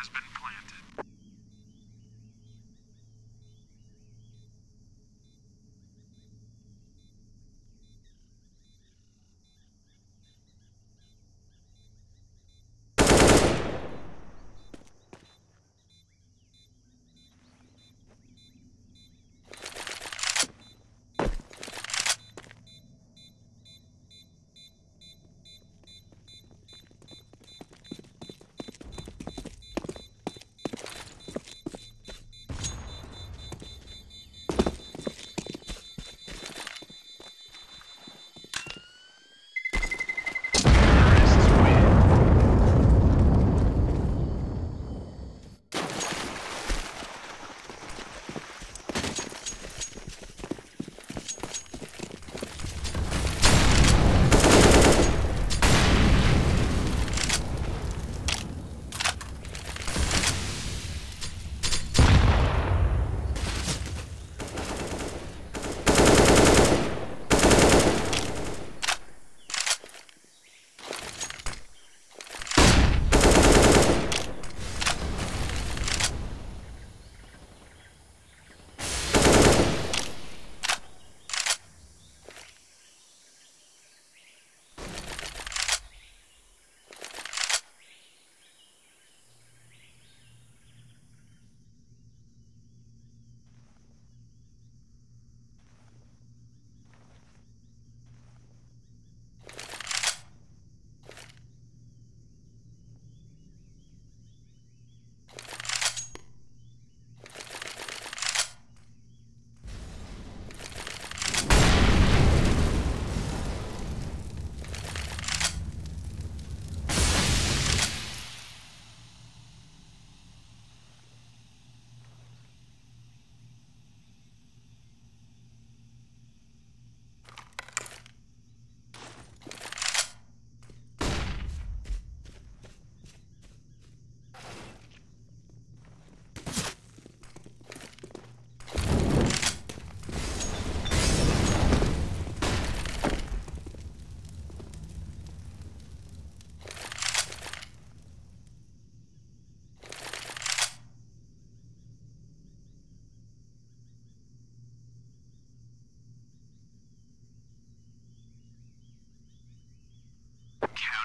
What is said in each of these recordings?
has been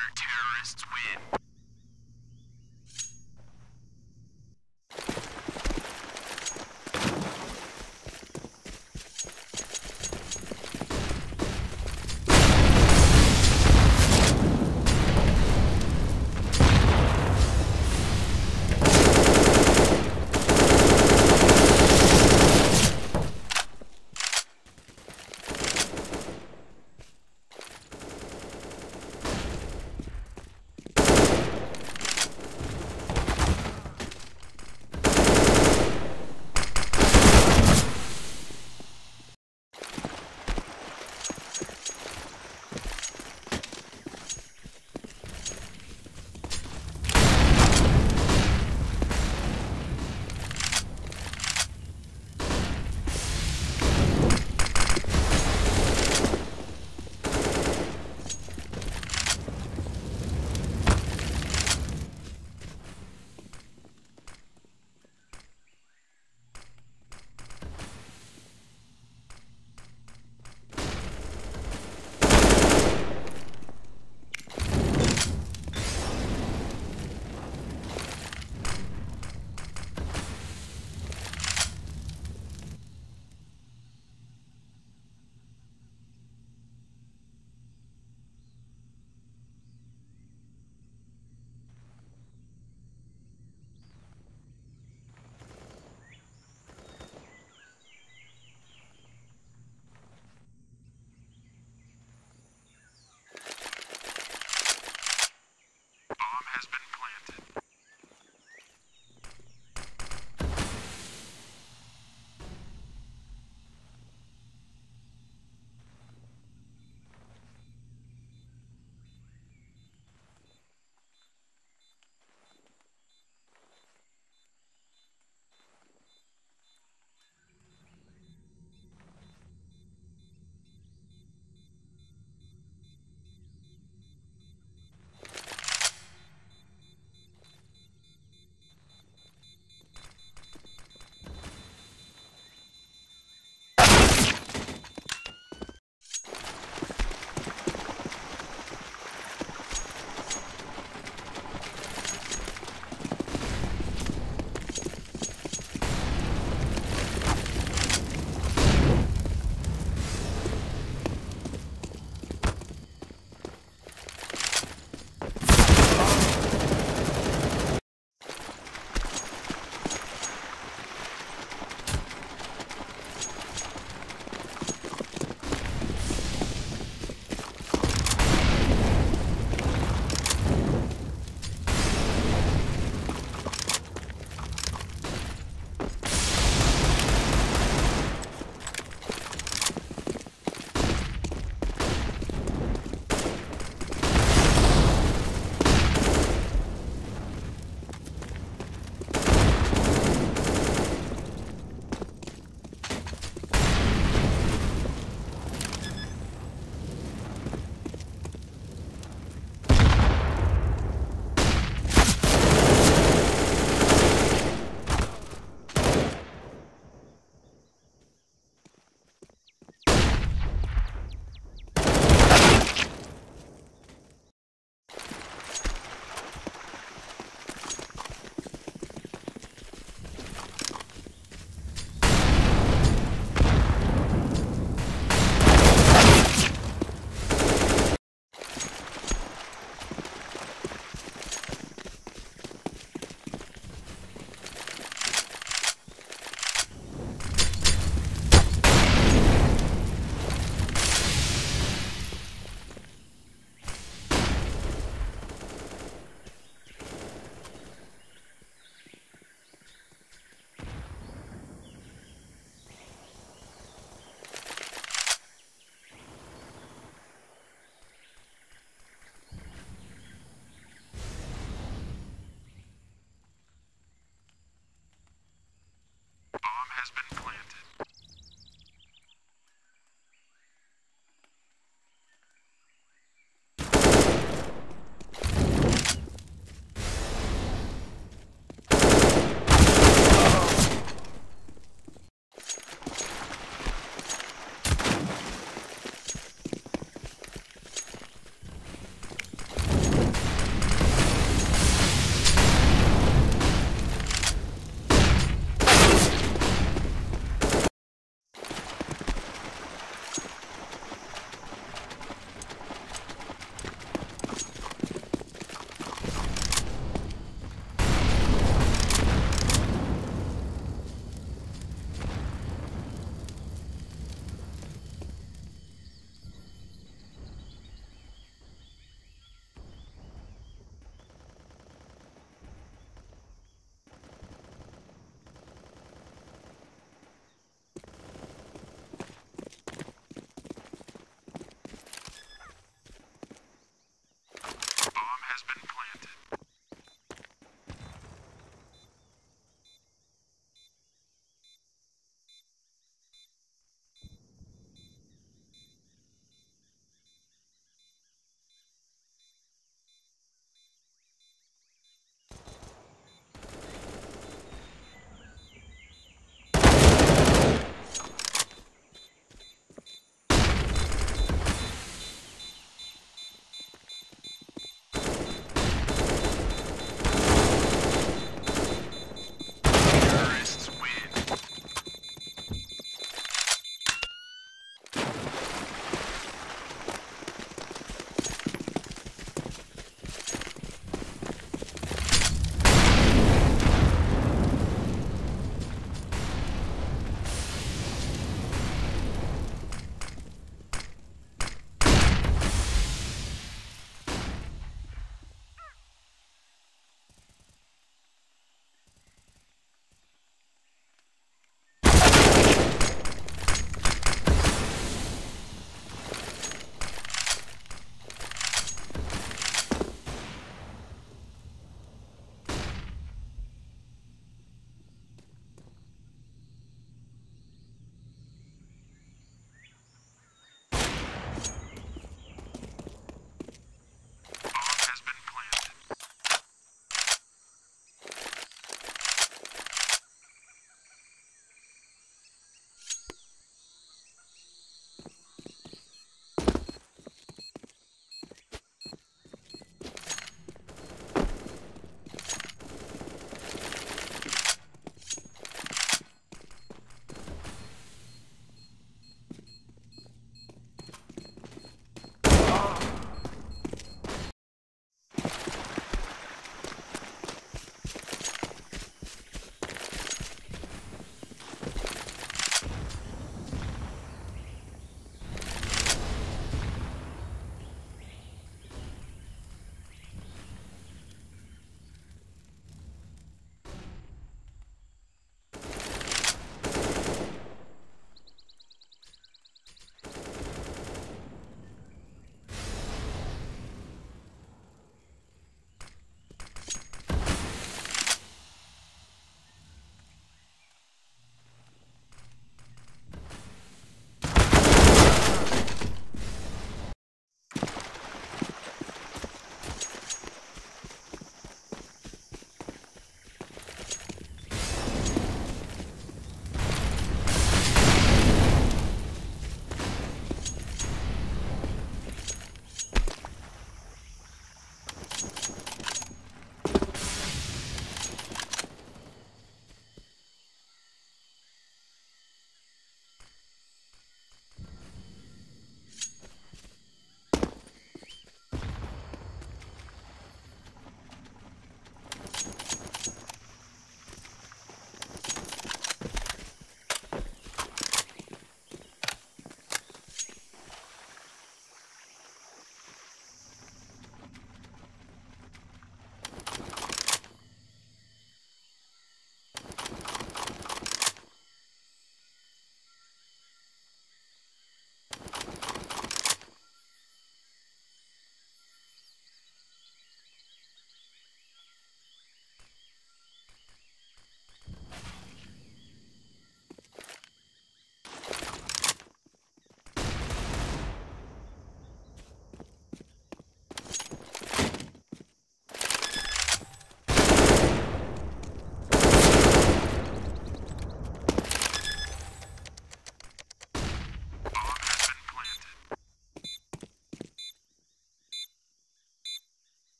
Counter-terrorists win.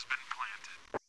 has been planted.